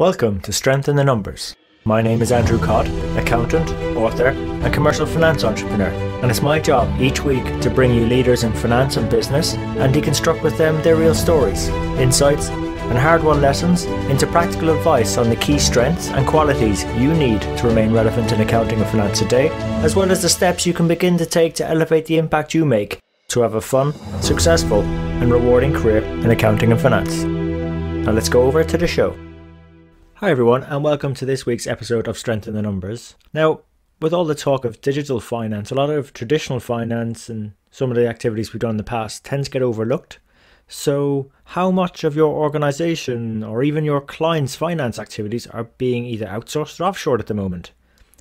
Welcome to Strength in the Numbers. My name is Andrew Codd, accountant, author, and commercial finance entrepreneur, and it's my job each week to bring you leaders in finance and business and deconstruct with them their real stories, insights, and hard won lessons into practical advice on the key strengths and qualities you need to remain relevant in accounting and finance today, as well as the steps you can begin to take to elevate the impact you make to have a fun, successful, and rewarding career in accounting and finance. Now let's go over to the show. Hi, everyone, and welcome to this week's episode of Strength in the Numbers. Now, with all the talk of digital finance, a lot of traditional finance and some of the activities we've done in the past tends to get overlooked. So, how much of your organization or even your clients' finance activities are being either outsourced or offshored at the moment?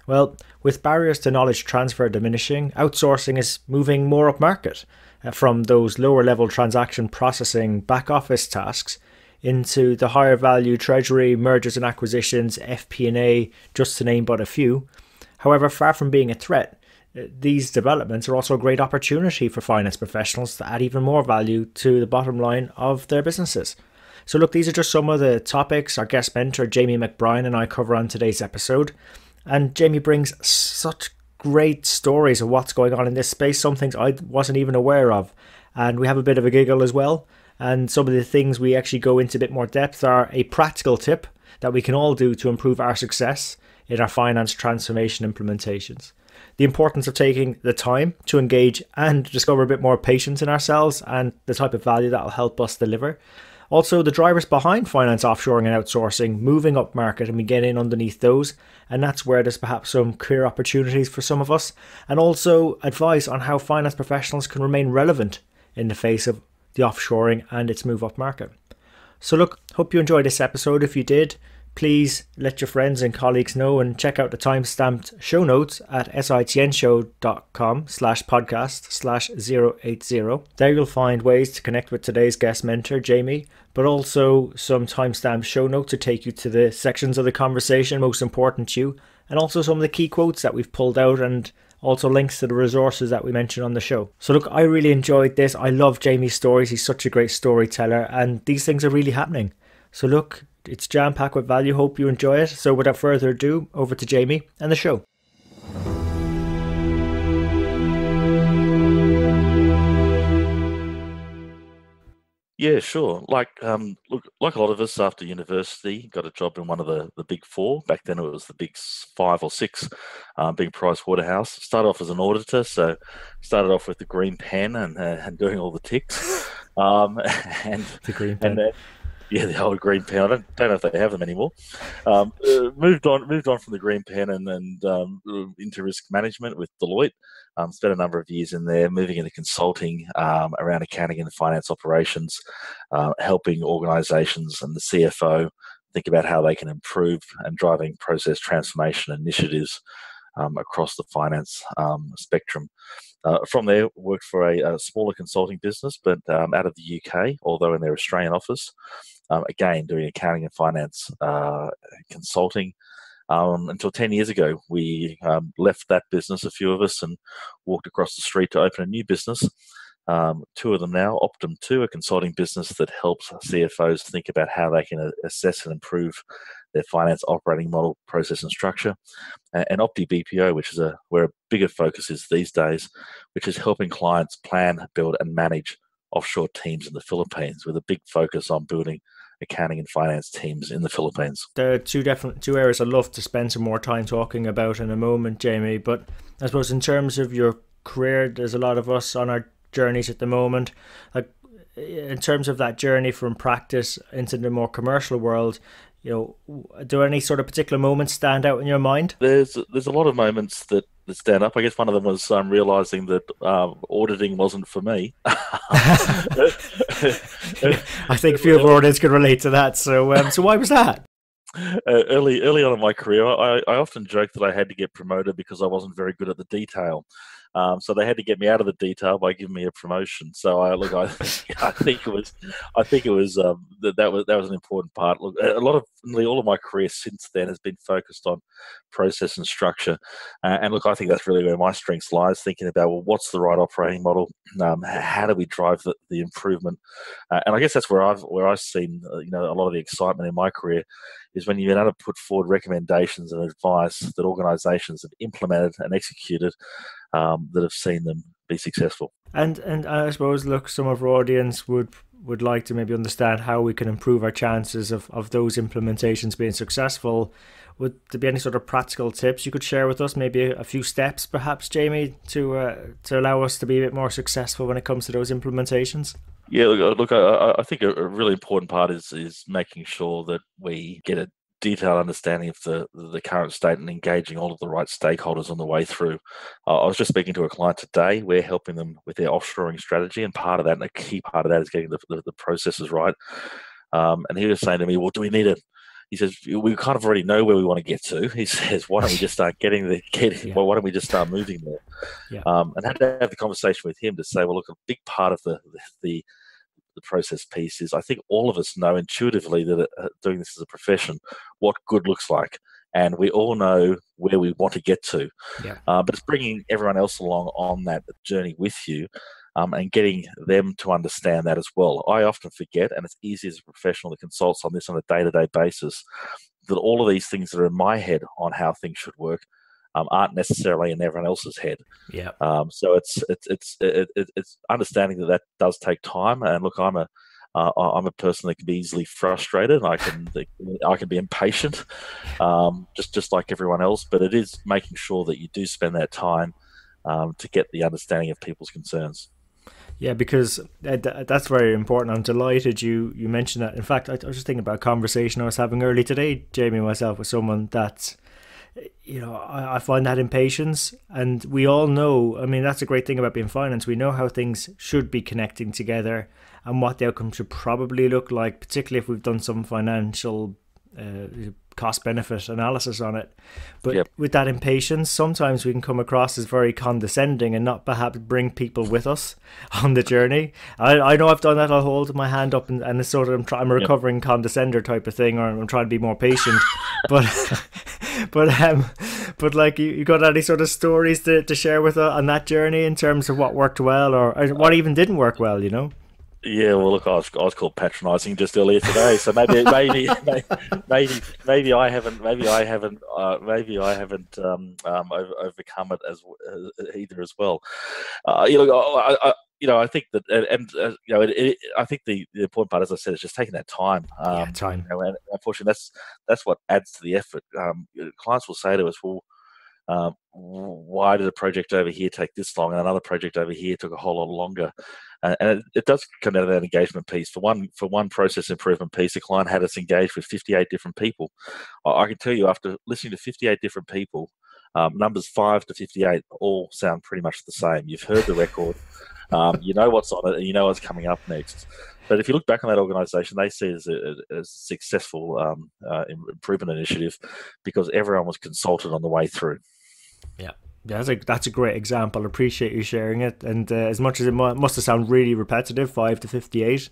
Well, with barriers to knowledge transfer diminishing, outsourcing is moving more upmarket uh, from those lower level transaction processing back office tasks into the higher value treasury, mergers and acquisitions, FP&A, just to name but a few. However, far from being a threat, uh, these developments are also a great opportunity for finance professionals to add even more value to the bottom line of their businesses. So, look, these are just some of the topics our guest mentor Jamie McBrien and I cover on today's episode. And Jamie brings such great stories of what's going on in this space, some things I wasn't even aware of. And we have a bit of a giggle as well. And some of the things we actually go into a bit more depth are a practical tip that we can all do to improve our success in our finance transformation implementations. The importance of taking the time to engage and discover a bit more patience in ourselves and the type of value that will help us deliver. Also, the drivers behind finance offshoring and outsourcing, moving up market and we get in underneath those. And that's where there's perhaps some career opportunities for some of us. And also advice on how finance professionals can remain relevant in the face of the offshoring and its move up market. So, look, hope you enjoyed this episode. If you did, please let your friends and colleagues know and check out the time-stamped show notes at sitnshow.com slash podcast slash 080. There you'll find ways to connect with today's guest mentor, Jamie, but also some time-stamped show notes to take you to the sections of the conversation most important to you, and also some of the key quotes that we've pulled out and also links to the resources that we mentioned on the show. So look, I really enjoyed this. I love Jamie's stories. He's such a great storyteller and these things are really happening. So look, it's jam packed with value. Hope you enjoy it. So without further ado, over to Jamie and the show. Yeah, sure. Like, um, look, like a lot of us after university, got a job in one of the, the big four. Back then, it was the big five or six, um, big Price Waterhouse. Started off as an auditor, so started off with the green pen and uh, and doing all the ticks. Um, and the green pen. And then, yeah, the old green pen. I don't, don't know if they have them anymore. Um, uh, moved on, moved on from the green pen and and um, into risk management with Deloitte. Um, spent a number of years in there, moving into consulting um, around accounting and finance operations, uh, helping organisations and the CFO think about how they can improve and driving process transformation initiatives um, across the finance um, spectrum. Uh, from there, worked for a, a smaller consulting business, but um, out of the UK, although in their Australian office. Um, again, doing accounting and finance uh, consulting. Um, until 10 years ago, we um, left that business, a few of us, and walked across the street to open a new business. Um, two of them now, Optum 2, a consulting business that helps CFOs think about how they can assess and improve their finance operating model, process, and structure, and Opti BPO, which is a where a bigger focus is these days, which is helping clients plan, build, and manage offshore teams in the Philippines, with a big focus on building accounting and finance teams in the Philippines. There are two different two areas I'd love to spend some more time talking about in a moment, Jamie. But I suppose in terms of your career, there's a lot of us on our journeys at the moment. Like in terms of that journey from practice into the more commercial world, you know, do any sort of particular moments stand out in your mind? There's there's a lot of moments that, that stand up. I guess one of them was um, realizing that um, auditing wasn't for me. I think a few of our audience could relate to that. So, um, so why was that? Uh, early early on in my career, I, I often joked that I had to get promoted because I wasn't very good at the detail. Um, so they had to get me out of the detail by giving me a promotion. So I look, I, I think it was, I think it was um, that that was that was an important part. Look, a lot of nearly all of my career since then has been focused on process and structure. Uh, and look, I think that's really where my strengths lies. Thinking about well, what's the right operating model? Um, how do we drive the, the improvement? Uh, and I guess that's where I've where I've seen uh, you know a lot of the excitement in my career is when you've been able to put forward recommendations and advice that organisations have implemented and executed um, that have seen them be successful. And and I suppose look, some of our audience would would like to maybe understand how we can improve our chances of, of those implementations being successful. Would there be any sort of practical tips you could share with us? Maybe a, few steps, perhaps, Jamie, to uh, to allow us to be a bit more successful when it comes to those implementations. Yeah, look, look I, I think a, really important part is is making sure that we get a detailed understanding of the the current state and engaging all of the right stakeholders on the way through. Uh, I was just speaking to a client today. We're helping them with their offshoring strategy, and part of that, and a key part of that, is getting the, the, the processes right. Um, and he was saying to me, "Well, do we need it?" He says, "We kind of already know where we want to get to." He says, "Why don't we just start getting the getting? Yeah. Well, why don't we just start moving there?" Yeah. Um, and had to have the conversation with him to say, "Well, look, a big part of the the, the process piece is I think all of us know intuitively that uh, doing this as a profession what good looks like. And we all know where we want to get to. Yeah. Uh, but it's bringing everyone else along on that journey with you um, and getting them to understand that as well. I often forget, and it's easy as a professional that consults on this on a day to day basis, that all of these things that are in my head on how things should work um, aren't necessarily in everyone else's head. Yeah. Um, so it's it's it's it, it's understanding that that does take time. And look, I'm a uh, I'm a person that can be easily frustrated. I can I can be impatient, um, just just like everyone else. But it is making sure that you do spend that time um, to get the understanding of people's concerns. Yeah, because that's very important. I'm delighted you you mentioned that. In fact, I, was just thinking about a conversation I was having early today, Jamie, myself, with someone that you know, I, I find that impatience, and we all know. I mean, that's a great thing about being finance. We know how things should be connecting together and what the outcome should probably look like, particularly if we've done some financial uh, cost benefit analysis on it. But yep. with that impatience, sometimes we can come across as very condescending and not perhaps bring people with us on the journey. I, I know I've done that. I'll hold my hand up and, and it's sort of I'm, try, I'm a recovering yep. condescender type of thing, or I'm trying to be more patient. but but um, but like you, you got any sort of stories to, to share with us on that journey in terms of what worked well or, or what even didn't work well, you know? Yeah, well, look, I was, I was called patronising just earlier today, so maybe, maybe, maybe, maybe I haven't, maybe I haven't, uh, maybe I haven't um, um, overcome it as uh, either as well. Uh, you know, I, I, you know, I think that, and uh, you know, it, it, I think the, the important part, as I said, is just taking that time. Um, yeah, time. You know, and unfortunately, that's that's what adds to the effort. Um, clients will say to us, "Well, um, why did a project over here take this long and another project over here took a whole lot longer uh, and it, it, does come out of that engagement piece for one for one process improvement piece the client had us engaged with 58 different people i, I can tell you after listening to 58 different people um, numbers 5 to 58 all sound pretty much the same you've heard the record um, you know what's on it and you know what's coming up next but if you look back on that organization, they see it as a, a successful um, uh, improvement initiative because everyone was consulted on the way through. Yeah. Yeah, that's a that's a great example. Appreciate you sharing it. And uh, as much as it must have sounded really repetitive, five to fifty-eight,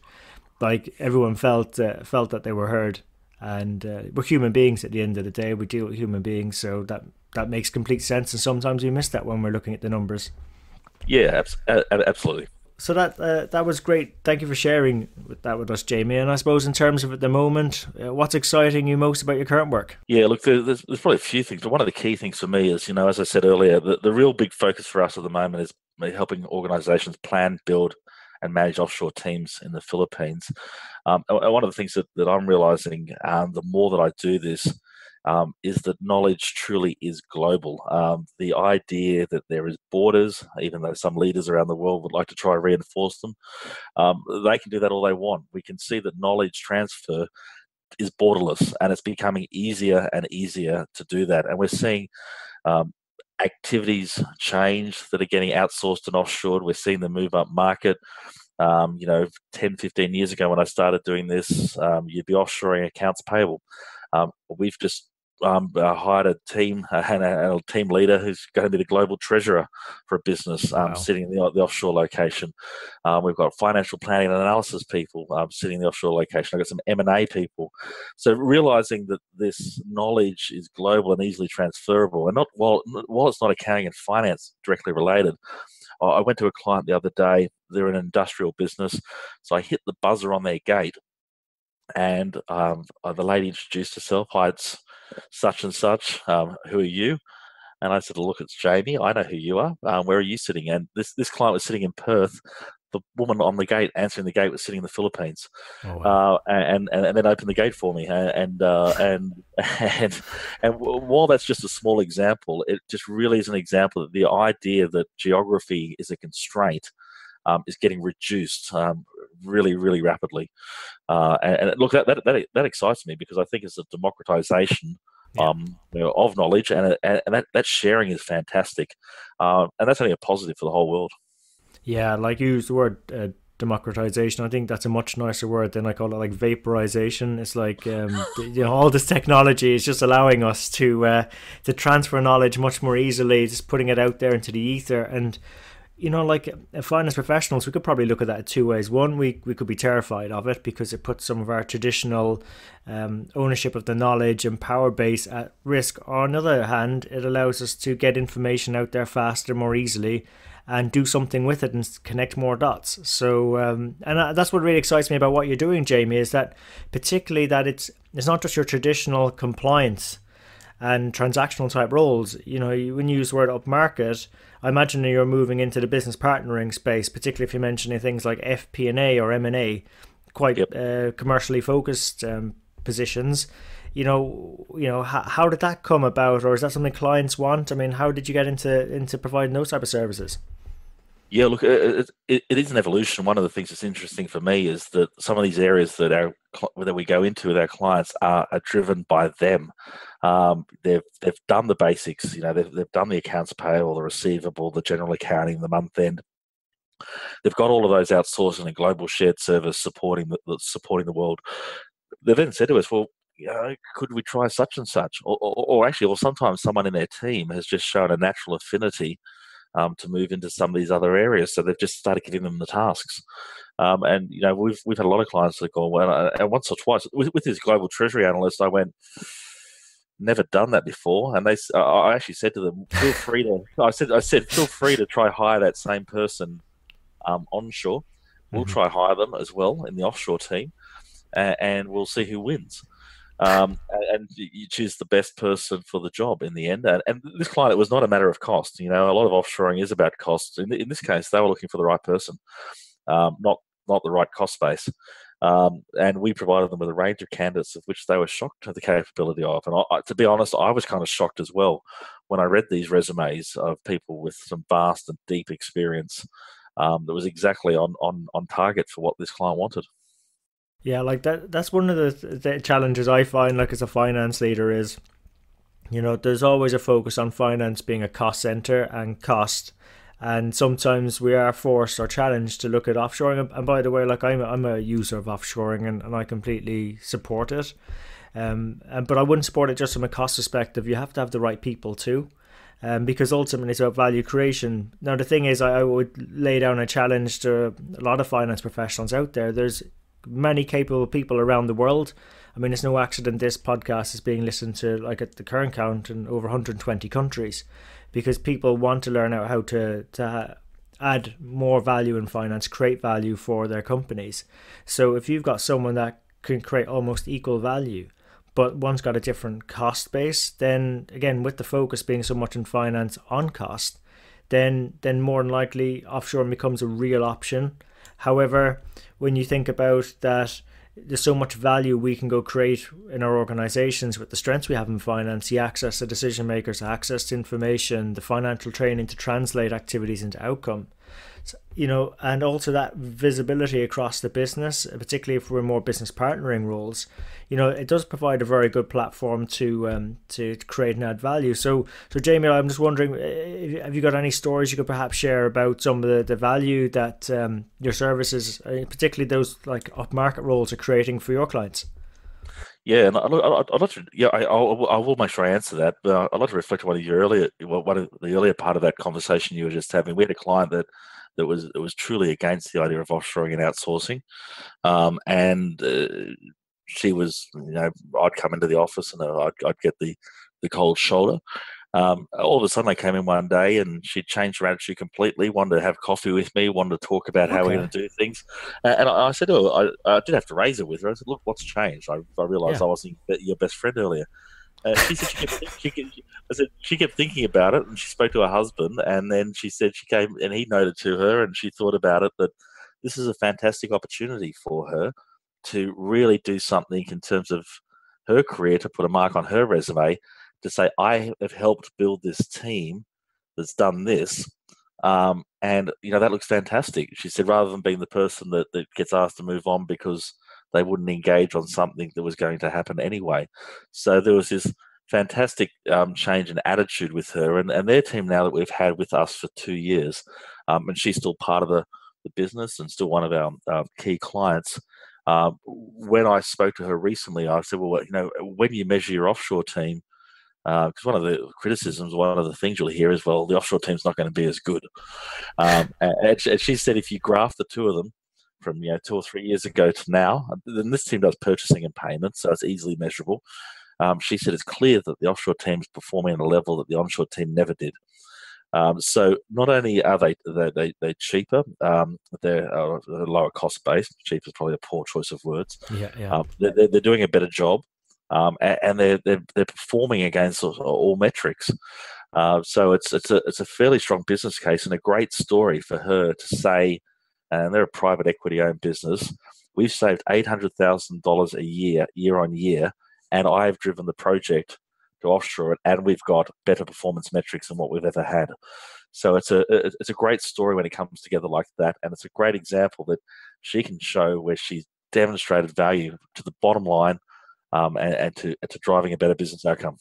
like everyone felt uh, felt that they were heard. And uh, we're human beings at the end of the day. We deal with human beings, so that that makes complete sense. And sometimes we miss that when we're looking at the numbers. Yeah, absolutely so that uh, that was great. Thank you for sharing with that with us, Jamie. And I suppose in terms of at the moment, uh, what's exciting you most about your current work? Yeah, look, there's, there's probably a few things, but one of the key things for me is, you know, as I said earlier, the, the real big focus for us at the moment is helping organisations plan, build, and manage offshore teams in the Philippines. Um, one of the things that, that I'm realising, um, the more that I do this, um, is that knowledge truly is global. Um, the idea that there is borders, even though some leaders around the world would like to try reinforce them, um, they can do that all they want. We can see that knowledge transfer is borderless, and it's becoming easier and easier to do that. And we're seeing um, activities change that are getting outsourced and offshored. We're seeing them move up market. Um, you know, 10, 15 years ago when I started doing this, um, you'd be offshoring accounts payable. Um, we've just um, uh, hired a team uh, and a, a, team leader who's going to be the global treasurer for a business um, wow. sitting in the, the, offshore location. Um, we've got financial planning and analysis people um, sitting in the offshore location. I've got some M and A people. So realizing that this knowledge is global and easily transferable, and not while while it's not accounting and finance directly related. I went to a client the other day. They're an industrial business, so I hit the buzzer on their gate and um, uh, the lady introduced herself. Hi, it's such and such. Um, who are you? And I said, look, it's Jamie. I know who you are. Um, where are you sitting? And this this client was sitting in Perth. The woman on the gate answering the gate was sitting in the Philippines, oh, wow. uh, and, and and then opened the gate for me. And uh, and and and while that's just a small example, it just really is an example that the idea that geography is a constraint um, is getting reduced um, really, really rapidly. Uh, and, and, look, that, that, that, that excites me because I think it's a democratization yeah. um, you know, of knowledge, and, and, that, that sharing is fantastic. Uh, and that's only a positive for the whole world. Yeah, like you used the word uh, democratization. I think that's a much nicer word than I call it like vaporization. It's like um, you know all this technology is just allowing us to uh, to transfer knowledge much more easily, just putting it out there into the ether and you know, like uh, finance professionals, we could probably look at that two ways. One, we, we could be terrified of it because it puts some of our traditional um, ownership of the knowledge and power base at risk. On the other hand, it allows us to get information out there faster, more easily, and do something with it and connect more dots. So, um, and uh, that's what really excites me about what you're doing, Jamie, is that particularly that it's it's not just your traditional compliance and transactional type roles. You know, when you use the word upmarket, I imagine you're moving into the business partnering space, particularly if you're mentioning things like FP&A or M&A, quite yep. uh, commercially focused um, positions. You know, you know, how, how did that come about, or is that something clients want? I mean, how did you get into into providing those type of services? Yeah, look, it, it, it is an evolution. One of the things that's interesting for me is that some of these areas that our that we go into with our clients are, are driven by them. Um, they've they've done the basics. You know, they've they've done the accounts payable, the receivable, the general accounting, the month end. They've got all of those outsourced in a global shared service supporting the supporting the world. They've then said to us, "Well, you know, could we try such and such?" Or, or, or actually, or sometimes someone in their team has just shown a natural affinity um, to move into some of these other areas. So they've just started giving them the tasks. Um, and you know, we've we've had a lot of clients that go, well, uh, and once or twice with, with this global treasury analyst, I went, never done that before, and they, I actually said to them, feel free to, I said, I said, feel free to try hire that same person um, onshore. We'll mm-hmm. try hire them as well in the offshore team, and, and we'll see who wins um, and you choose the best person for the job in the end. And, and, this client, it was not a matter of cost. You know, a lot of offshoring is about cost. In, in this case, they were looking for the right person, um, not not the right cost base. Um, and we provided them with a range of candidates of which they were shocked at the capability of. And I, to be honest, I was kind of shocked as well when I read these resumes of people with some vast and deep experience um, that was exactly on, on, on target for what this client wanted. Yeah, like that. That's one of the, the challenges I find, like as a finance leader, is you know there's always a focus on finance being a cost center and cost and sometimes we are forced or challenged to look at offshoring. And by the way like i'm, I'm a user of offshoring and, and i completely support it. Um, and, but i wouldn't support it just from a cost perspective. You have to have the right people too. Um, because ultimately it's about value creation. Now the thing is I, I would lay down a challenge to a lot of finance professionals out there. There's many capable people around the world. I mean, it's no accident this podcast is being listened to, like at the current count, in over 120 countries, because people want to learn out how to to add more value in finance, create value for their companies. So if you've got someone that can create almost equal value, but one's got a different cost base, then again, with the focus being so much in finance on cost, then then more than likely offshore becomes a real option. However, when you think about that there's so much value we can go create in our organizations with the strengths we have in finance, the access to decision makers, access to information, the financial training to translate activities into outcome you know, and also that visibility across the business, particularly if we're more business partnering roles, you know, it does provide a very good platform to um, to create and add value. So, so Jamie, I'm just wondering, eh, have you got any stories you could perhaps share about some of the, the value that um, your services, uh, particularly those like upmarket roles, are creating for your clients? Yeah, and I, I, I'd like to. Yeah, I, I'll, I will make sure I answer that. But I'd like to reflect on one of your earlier, one of the earlier part of that conversation you were just having. We had a client that that was that was truly against the idea of offshoring and outsourcing, um, and uh, she was, you know, I'd come into the office and I'd, I'd get the the cold shoulder. Um, all of a sudden, I came in one day and she changed her attitude completely. Wanted to have coffee with me. Wanted to talk about how okay. we're going to do things. Uh, and I, I said, "Oh, I, I, did have to raise it with her." I said, "Look, what's changed?" I, I realised yeah. I wasn't your best friend earlier. Uh, she said she kept, she, kept, said she kept thinking about it, and she spoke to her husband, and then she said she came and he noted to her, and she thought about it that this is a fantastic opportunity for her to really do something in terms of her career to put a mark on her resume to say I have helped build this team that's done this. Um, and you know that looks fantastic. She said rather than being the person that, that gets asked to move on because they wouldn't engage on something that was going to happen anyway. So there was this fantastic um, change in attitude with her and, and their team now that we've had with us for two years. Um, and she's still part of the, the business and still one of our uh, key clients. Uh, when I spoke to her recently, I said, well, you know, when you measure your offshore team, because uh, one of the criticisms, one of the things you'll hear is, well, the offshore team's not going to be as good. Um, and, and, she said, if you graph the two of them from you know two or three years ago to now, then this team does purchasing and payments, so it's easily measurable. Um, she said it's clear that the offshore team is performing at a level that the onshore team never did. Um, so not only are they they, they they're cheaper, um, they're uh, a lower cost base. Cheap is probably a poor choice of words. Yeah, yeah. Um, they're, they're doing a better job um, and, they're, they're, they're performing against all, all metrics. Uh, so it's it's a it's a fairly strong business case and a great story for her to say, and they're a private equity owned business. We've saved eight hundred thousand dollars a year, year on year, and I've driven the project to offshore it, and we've got better performance metrics than what we've ever had. So it's a it's a great story when it comes together like that, and it's a great example that she can show where she's demonstrated value to the bottom line um, and, and, to to driving a better business outcome.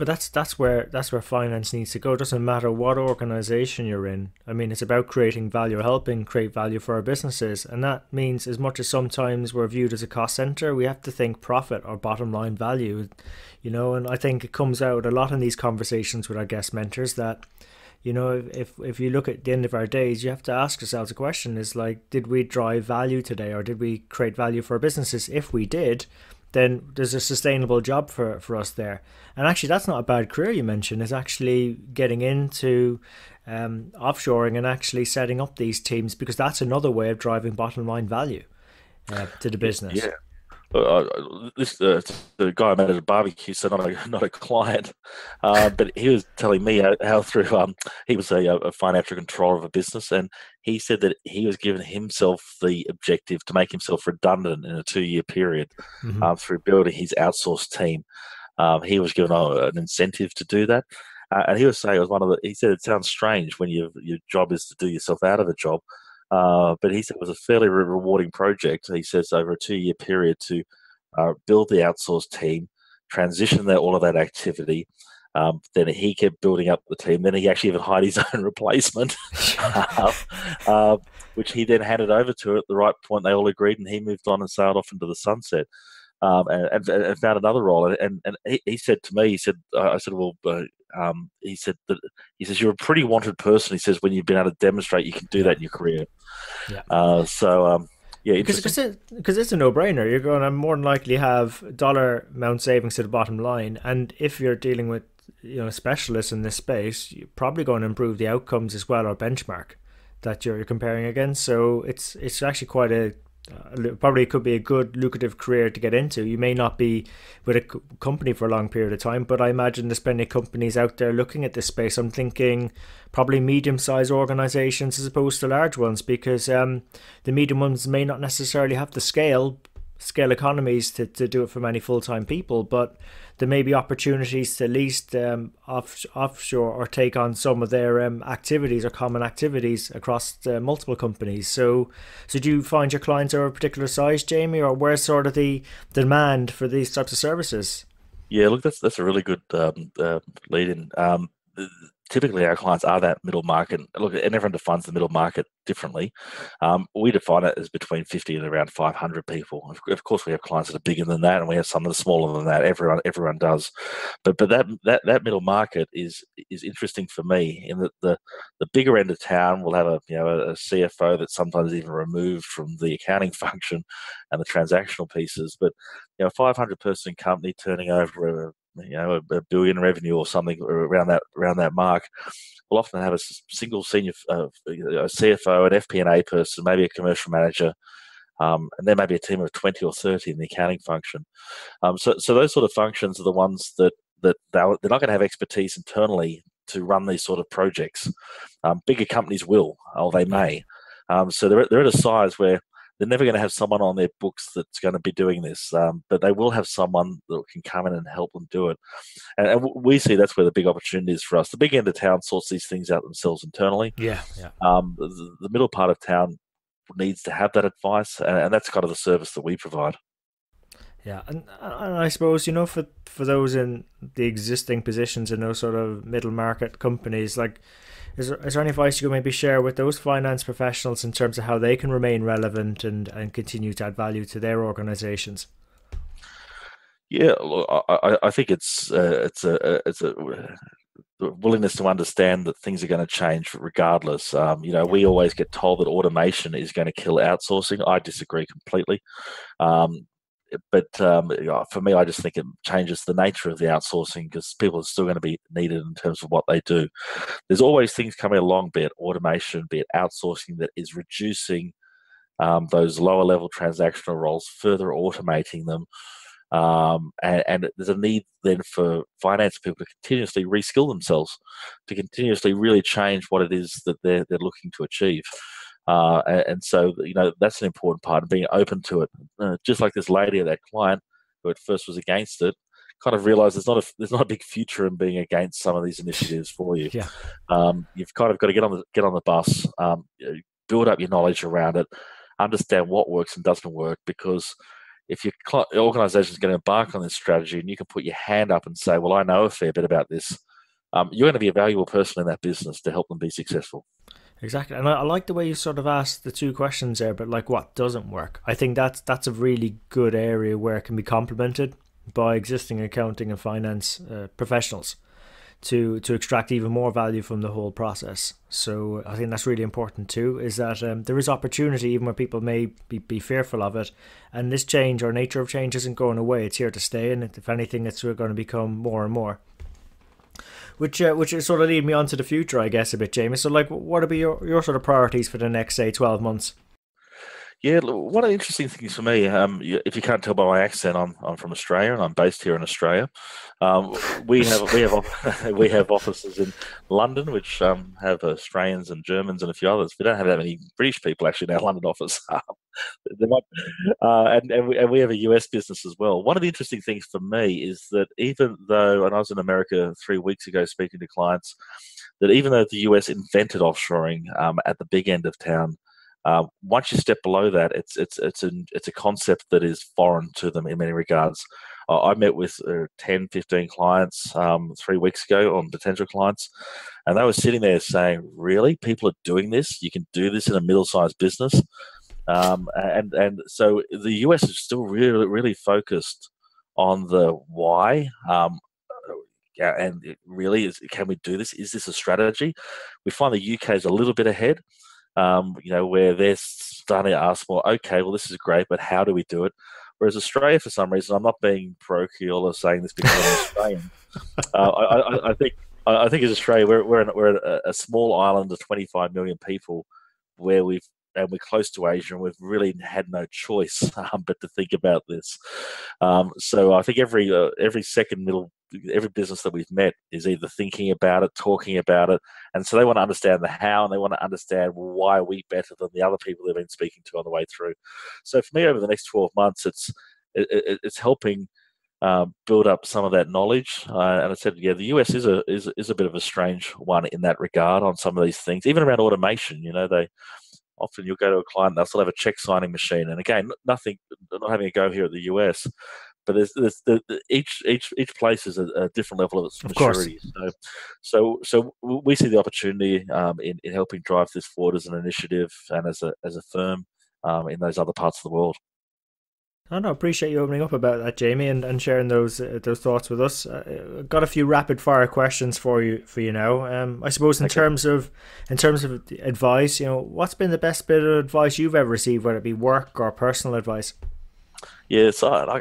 But that's that's where that's where finance needs to go. It doesn't matter what organization you're in. I mean, it's about creating value, helping create value for our businesses, and that means as much as sometimes we're viewed as a cost center, we have to think profit or bottom line value. You know, and I think it comes out a lot in these conversations with our guest mentors that you know if if you look at the end of our days you have to ask yourselves a question is like did we drive value today or did we create value for our businesses if we did then there's a sustainable job for, for us there. And actually, that's not a bad career you mentioned. Is actually getting into um, offshoring and actually setting up these teams because that's another way of driving bottom line value uh, to the business. Yeah, uh, this uh, the guy I met at a barbecue, so not a not a client, uh, but he was telling me how, how through um, he was a, a, financial controller of a business, and he said that he was given himself the objective to make himself redundant in a two year period mm-hmm. um, through building his outsourced team. Um, he was given uh, an incentive to do that, uh, and he was saying it was one of the. He said it sounds strange when your your job is to do yourself out of a job, uh, but he said it was a fairly rewarding project. He says over a two year period to uh, build the outsourced team, transition that all of that activity. Um, then he kept building up the team. Then he actually even hired his own replacement, uh, uh, which he then handed over to at the right point. They all agreed, and he moved on and sailed off into the sunset. Um, and, and, and, found another role. And, and he, he, said to me, he said, I said, well, uh, um, he said that he says you're a pretty wanted person. He says when you've been able to demonstrate you can do that in your career. Yeah. Uh, so um, yeah, because it, it's a no brainer. You're going to more than likely have dollar amount savings to the bottom line, and if you're dealing with you know specialists in this space, you're probably going to improve the outcomes as well or benchmark that you're comparing against. So it's it's actually quite a uh, probably could be a good lucrative career to get into. You may not be with a company for a long period of time, but I imagine there's plenty of companies out there looking at this space. I'm thinking probably medium-sized organizations as opposed to large ones because um, the medium ones may not necessarily have the scale scale economies to, to do it for many full-time people but there may be opportunities to at least um, off, offshore or take on some of their um, activities or common activities across uh, multiple companies. So, so do you find your clients are a particular size, Jamie, or where's sort of the demand for these types of services? Yeah, look, that's that's a really good um, uh, lead in. Um, typically our clients are that middle market. Look, and everyone defines the middle market differently. Um, we define it as between 50 and around 500 people. Of course, we have clients that are bigger than that, and we have some that are smaller than that. Everyone, everyone does. But but that that, that middle market is is interesting for me in that the the bigger end of town will have a you know a, CFO that's sometimes even removed from the accounting function and the transactional pieces. But you know, 500 person company turning over you know a, billion revenue or something around that around that mark will often have a single senior uh, a CFO, an FP&A person, maybe a commercial manager, um, and there may be a team of 20 or 30 in the accounting function. Um, so, so those sort of functions are the ones that that they're not going to have expertise internally to run these sort of projects. Um, bigger companies will, or they may. Um, so they're, they're at a size where they're never going to have someone on their books that's going to be doing this, um, but they will have someone that can come in and help them do it. And, and, we see that's where the big opportunity is for us. The big end of town sorts these things out themselves internally. Yeah, yeah. Um, the, the, middle part of town needs to have that advice, and, and that's kind of the service that we provide. Yeah, and, and I suppose you know for for those in the existing positions in those sort of middle market companies, like is there, is there any advice you could maybe share with those finance professionals in terms of how they can remain relevant and, and continue to add value to their organizations? Yeah, I, I think it's uh, it's a it's a willingness to understand that things are going to change regardless. Um, you know, we always get told that automation is going to kill outsourcing. I disagree completely. Um, but um, for me, I just think it changes the nature of the outsourcing because people are still going to be needed in terms of what they do. There's always things coming along, be it automation, be it outsourcing, that is reducing um, those lower level transactional roles, further automating them. Um, and, and, there's a need then for finance people to continuously reskill themselves, to continuously really change what it is that they're, they're looking to achieve. Uh, and, so, you know, that's an important part of being open to it. Uh, just like this lady or that client who at first was against it, kind of realized there's not a there's not a big future in being against some of these initiatives for you. Yeah. Um, you've kind of got to get on the get on the bus, um, build up your knowledge around it, understand what works and doesn't work. Because if your organization is going to embark on this strategy, and you can put your hand up and say, "Well, I know a fair bit about this," um, you're going to be a valuable person in that business to help them be successful. Exactly, and I, I, like the way you sort of asked the two questions there. But like, what doesn't work? I think that's that's a really good area where it can be complemented by existing accounting and finance uh, professionals to to extract even more value from the whole process. So I think that's really important too. Is that um, there is opportunity even where people may be, be fearful of it, and this change or nature of change isn't going away. It's here to stay, and if anything, it's going to become more and more which uh, which sort of lead me on to the future, I guess, a bit, James. So, like, what would be your, your sort of priorities for the next, say, twelve months? Yeah, one of the interesting things for me, um, if you can't tell by my accent, I'm, I'm from Australia and I'm based here in Australia. Um, we have we have we have offices in London, which um, have Australians and Germans and a few others. We don't have that many British people actually in our London office. might, uh, and and we, and we have a US business as well. One of the interesting things for me is that even though, and I was in America three weeks ago speaking to clients, that even though the US invented offshoring um, at the big end of town uh, once you step below that, it's it's it's a it's a concept that is foreign to them in many regards. Uh, I met with uh, 10, 15 clients um, three weeks ago on potential clients, and they were sitting there saying, "Really, people are doing this? You can do this in a middle-sized business." Um, and and so the US is still really really focused on the why. Um, and really, is, can we do this? Is this a strategy? We find the UK is a little bit ahead um, you know, where they're starting to ask more, okay, well, this is great, but how do we do it? Whereas Australia, for some reason, I'm not being parochial or saying this because I'm Australian. uh, I, I, I, think I think as Australia, we're we're, in, we're a, a small island of 25 million people, where we've and we're close to Asia, and we've really had no choice um, but to think about this. Um, so I think every uh, every second middle every business that we've met is either thinking about it, talking about it, and so they want to understand the how and they want to understand why are we better than the other people they've been speaking to on the way through. So for me, over the next twelve months, it's it, it's helping. Uh, build up some of that knowledge, uh, and I said, yeah, the US is a is is a bit of a strange one in that regard on some of these things, even around automation. You know, they often you'll go to a client, they'll still have a check signing machine, and again, nothing, not having a go here at the US, but there's, there's the, the, each each each place is a, a different level of its Of maturity. So, so so we see the opportunity um, in, in helping drive this forward as an initiative and as a as a firm um, in those other parts of the world. I no, appreciate you opening up about that, Jamie, and, and sharing those uh, those thoughts with us. Uh, got a few rapid fire questions for you for you now. Um, I suppose in okay. terms of in terms of advice, you know, what's been the best bit of advice you've ever received, whether it be work or personal advice? Yeah, it's, I, I,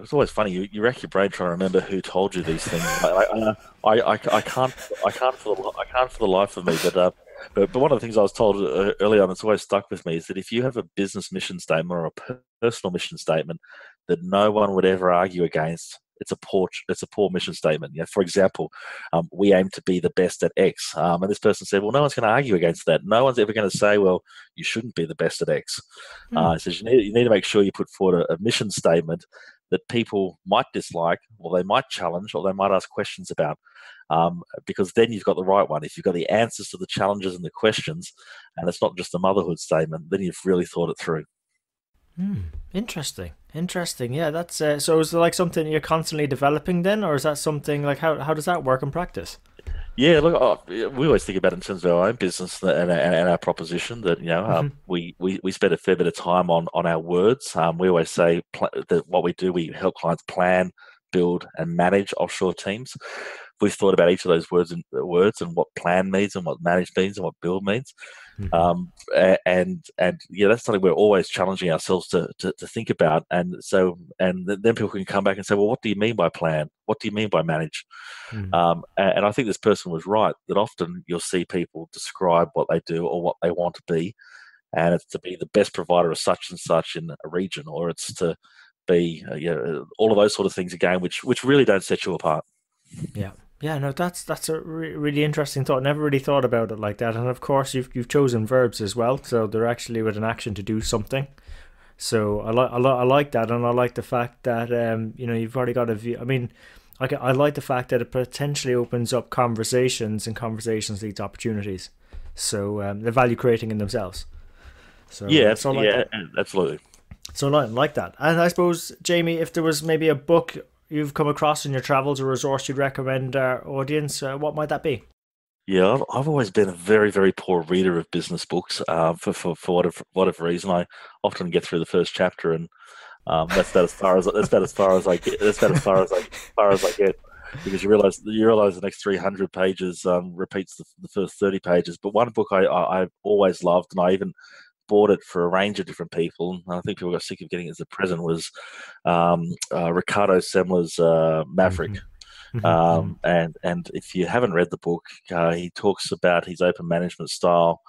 it's always funny. You, you rack your brain trying to remember who told you these things. I, I, I, I, can't, I can't for the, I can't for the life of me. But, uh, but, but one of the things I was told uh, early on that's always stuck with me is that if you have a business mission statement or a personal mission statement that no one would ever argue against, it's a poor it's a poor mission statement. You know, for example, um, we aim to be the best at X, um, and this person said, "Well, no one's going to argue against that. No one's ever going to say, well, you shouldn't be the best at X." Mm. Uh, says you need you need to make sure you put forward a, a mission statement that people might dislike, or they might challenge, or they might ask questions about. Um, because then you've got the right one. If you've got the answers to the challenges and the questions, and it's not just a motherhood statement, then you've really thought it through. Hmm. Interesting. Interesting. Yeah, that's uh, so. Is it like something you're constantly developing then, or is that something like how how does that work in practice? Yeah, look, oh, we always think about it in terms of our own business and, and, and our proposition. That you know, um, mm-hmm. um, we, we we spend a fair bit of time on on our words. Um, we always say pl- that what we do, we help clients plan, build, and manage offshore teams we've thought about each of those words and words and what plan means and what manage means and what build means. Mm-hmm. Um, and and yeah, that's something we're always challenging ourselves to, to, to think about. And so and then people can come back and say, well, what do you mean by plan? What do you mean by manage? Mm-hmm. Um, and, and I think this person was right that often you'll see people describe what they do or what they want to be, and it's to be the best provider of such and such in a region, or it's to be uh, you know, all of those sort of things again, which which really don't set you apart. Yeah. Yeah, no, that's that's a re- really interesting thought. Never really thought about it like that. And of course, you've you've chosen verbs as well, so they're actually with an action to do something. So I like I, li- I like that, and I like the fact that um you know you've already got a view. I mean, I I like the fact that it potentially opens up conversations, and conversations lead to opportunities. So um, they're value creating in themselves. So yeah, so like yeah, that. absolutely. So I like that, and I suppose Jamie, if there was maybe a book you've come across in your travels, a resource you'd recommend our audience, uh, what might that be? Yeah, I've, I've always been a very, very poor reader of business books. Uh, for, for for whatever whatever reason, I often get through the first chapter, and um, that's about as far as that's about as far as I get. That's about as far as I far as I get because you realize you realize the next 300 pages um, repeats the, the, first 30 pages. But one book I, I have always loved, and I even bought it for a range of different people. And I think people got sick of getting it as a present. Was um, uh, Ricardo Semler's uh, Maverick. Mm-hmm. mm-hmm. Um, mm-hmm. and and if you haven't read the book, uh, he talks about his open management style,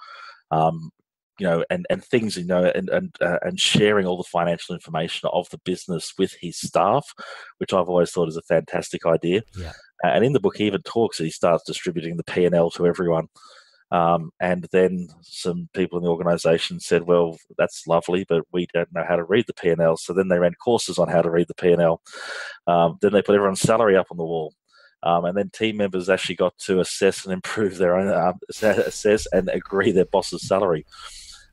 um, you know, and, and things, you know, and and uh, and sharing all the financial information of the business with his staff, which I've always thought is a fantastic idea. Yeah. and in the book, he even talks that he starts distributing the P and L to everyone. Um, and then some people in the organisation said, "Well, that's lovely, but we don't know how to read the P&L." So then they ran courses on how to read the P&L. Um, then they put everyone's salary up on the wall, um, and then team members actually got to assess and improve their own um, assess and agree their boss's salary.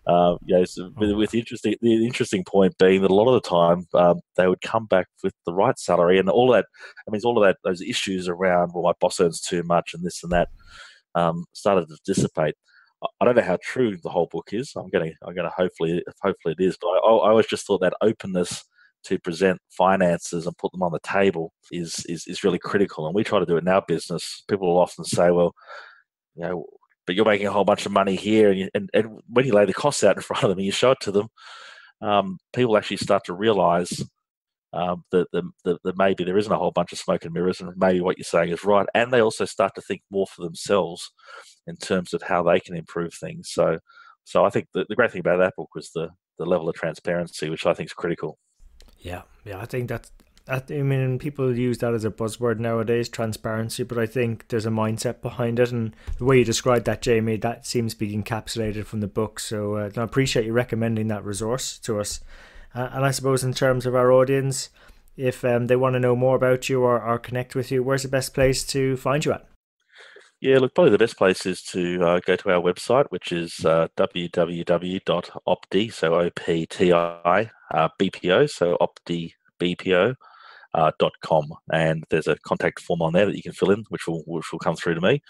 Uh, you know, so with, with the interesting the interesting point being that a lot of the time um, they would come back with the right salary and all that. I mean, all of that those issues around well, my boss earns too much and this and that um, started to dissipate. I don't know how true the whole book is. I'm going to, I'm going to hopefully, hopefully it is. But I, I always just thought that openness to present finances and put them on the table is, is is really critical. And we try to do it in our business. People will often say, "Well, you know, but you're making a whole bunch of money here," and, you, and, and when you lay the costs out in front of them and you show it to them, um, people actually start to realise um, that, that, that, maybe there isn't a whole bunch of smoke and mirrors, and maybe what you're saying is right. And they also start to think more for themselves in terms of how they can improve things. So, so I think the, the great thing about that book was the the level of transparency, which I think is critical. Yeah, yeah, I think that's. I mean, people use that as a buzzword nowadays, transparency. But I think there's a mindset behind it, and the way you described that, Jamie, that seems to be encapsulated from the book. So uh, I appreciate you recommending that resource to us. Uh, and I suppose in terms of our audience, if um, they want to know more about you or, or connect with you, where's the best place to find you at? Yeah, look, probably the best place is to uh, go to our website, which is uh, www.opti, so O-P-T-I, uh, BPO, so Opti BPO, uh, .com, and there's a contact form on there that you can fill in, which will which will come through to me,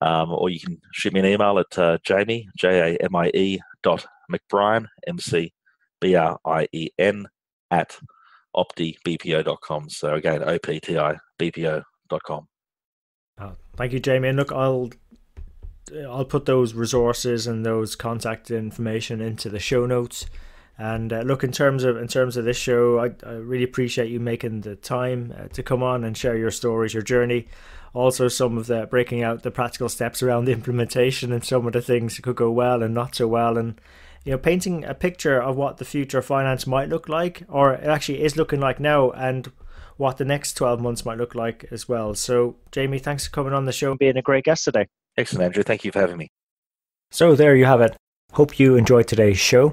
um, or you can shoot me an email at uh, Jamie J A M I E dot McBrien M C B R I E N at optibpo.com. So again, O P T I B P O.com. Oh, thank you, Jamie. And look, I'll I'll put those resources and those contact information into the show notes. And uh, look, in terms of in terms of this show, I, I really appreciate you making the time uh, to come on and share your stories, your journey. Also, some of the breaking out the practical steps around the implementation and some of the things that could go well and not so well, and you know, painting a picture of what the future of finance might look like, or it actually is looking like now, and what the next 12 months might look like as well. So, Jamie, thanks for coming on the show and being a great guest today. Excellent, Andrew. Thank you for having me. So, there you have it. Hope you enjoyed today's show.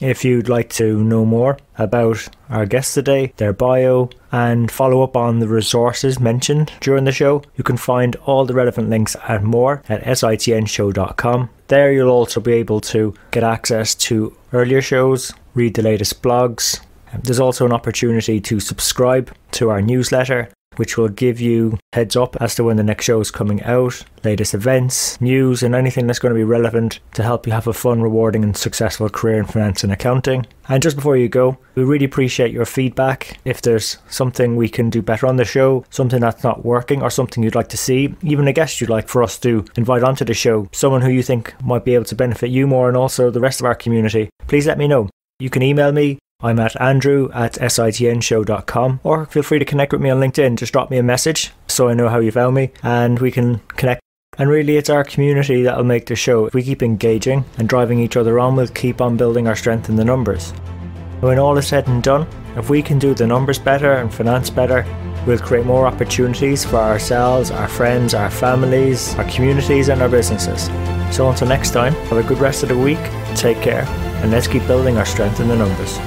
If you'd like to know more about our guests today, their bio, and follow up on the resources mentioned during the show, you can find all the relevant links and more at sitnshow.com. There you'll also be able to get access to earlier shows, read the latest blogs. There's also an opportunity to subscribe to our newsletter which will give you heads up as to when the next show is coming out, latest events, news, and anything that's going to be relevant to help you have a fun, rewarding, and successful career in finance and accounting. And just before you go, we really appreciate your feedback. If there's something we can do better on the show, something that's not working, or something you'd like to see, even a guest you'd like for us to invite onto the show, someone who you think might be able to benefit you more and also the rest of our community, please let me know. You can email me I'm at andrew at sitnshow.com or feel free to connect with me on LinkedIn. Just drop me a message so I know how you found me and we can connect. And really, it's our community that'll make the show. If we keep engaging and driving each other on, we'll keep on building our strength in the numbers. When all is said and done, if we can do the numbers better and finance better, we'll create more opportunities for ourselves, our friends, our families, our communities, and our businesses. So until next time, have a good rest of the week, take care, and let's keep building our strength in the numbers.